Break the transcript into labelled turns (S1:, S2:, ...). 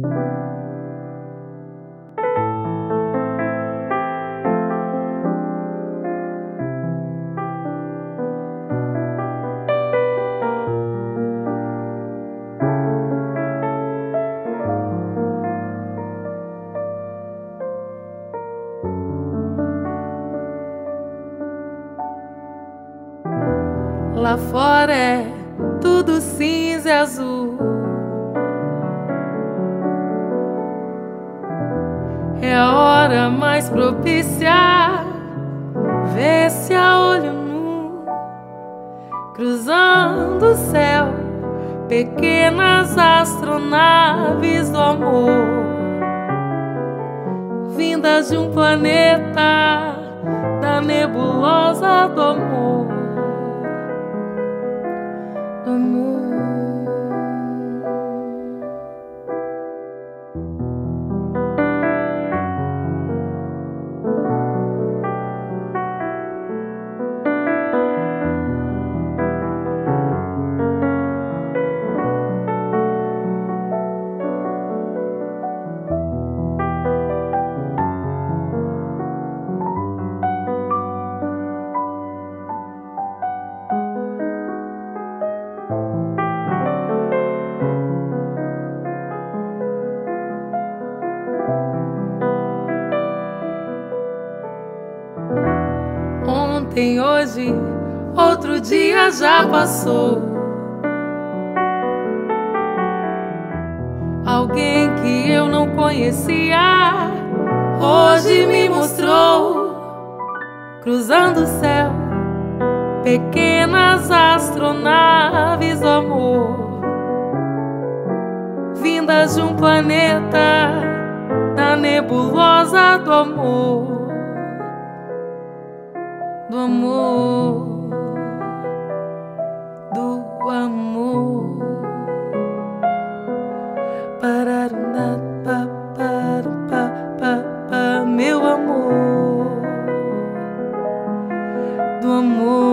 S1: Lá fora é tudo cinza e azul. É a hora mais propícia. Vê se a olho nu, cruzando o céu, pequenas astronaves do amor, vindas de um planeta da nebulosa do amor. Ontem, hoje, outro dia já passou. Alguém que eu não conhecia hoje me mostrou, cruzando o céu, pequenas astronaves do amor, vindas de um planeta da nebulosa do amor do amor, do amor. Parar o pa, para pa, pa, pa, meu amor, do amor.